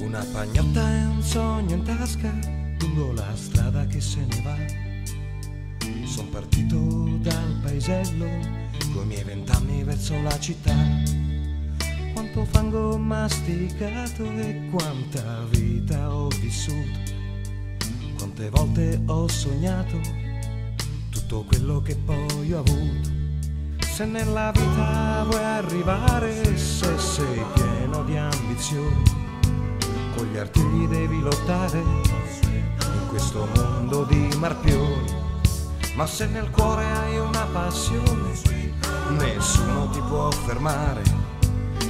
Una pagnotta e un sogno in tasca lungo la strada che se ne va. Sono partito dal paesello con i miei vent'anni verso la città. Quanto fango ho masticato e quanta vita ho vissuto. Quante volte ho sognato tutto quello che poi ho avuto. Se nella vita vuoi arrivare, se sei pieno di ambizioni, con gli devi lottare in questo mondo di marpioni. Ma se nel cuore hai una passione, nessuno ti può fermare.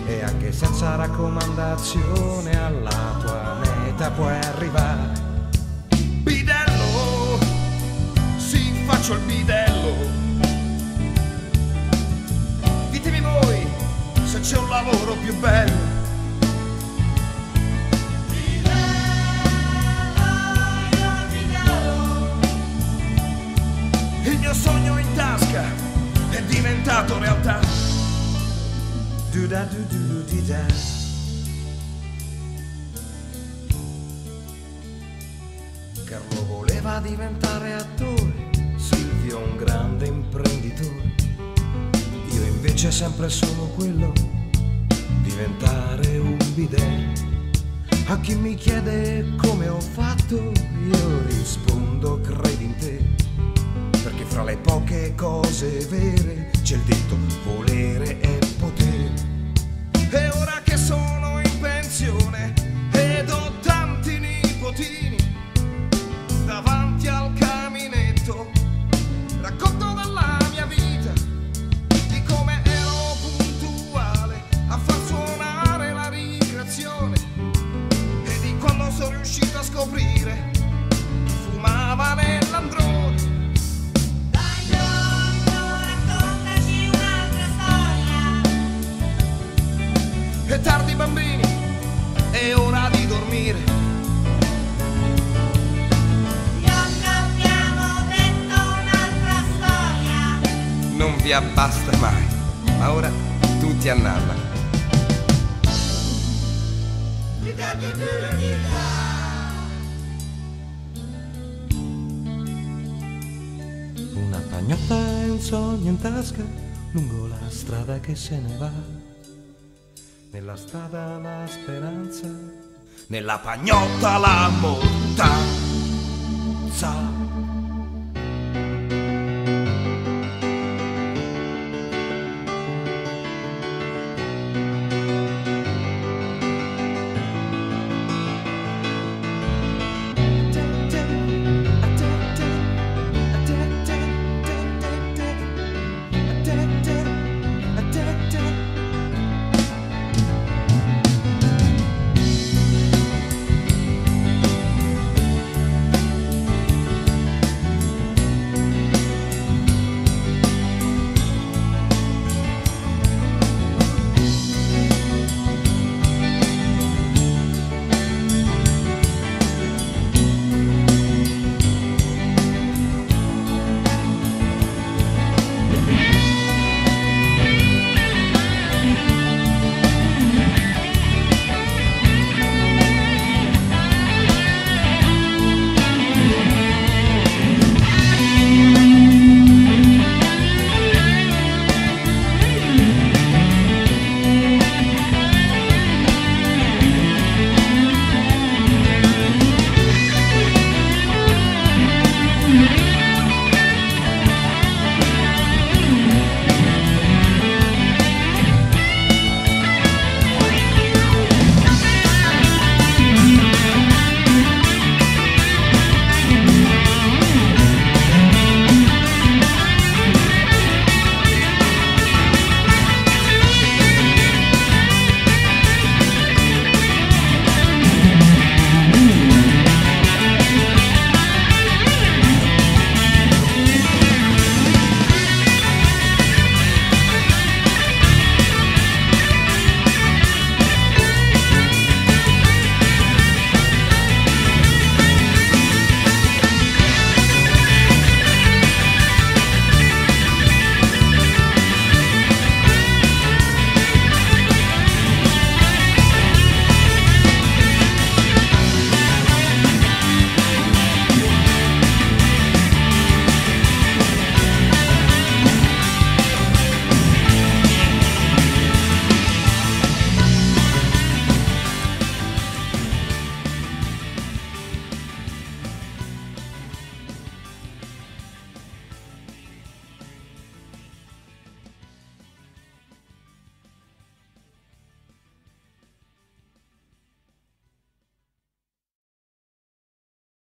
E anche senza raccomandazione alla tua meta puoi arrivare. Bidello, sì, faccio il bidello. Ditemi voi se c'è un lavoro più bello. Diventato realtà. Du da du du di da. Carlo voleva diventare attore, Silvio un grande imprenditore. Io invece sempre sono quello, diventare un bidet. A chi mi chiede come ho fatto, io rispondo credi in te. Le poche cose vere. C'è il detto volere e vi abbasta mai, ma ora tutti a nanna. Una pagnotta e un sogno in tasca lungo la strada che se ne va. Nella strada la speranza, Nella pagnotta la mortazza.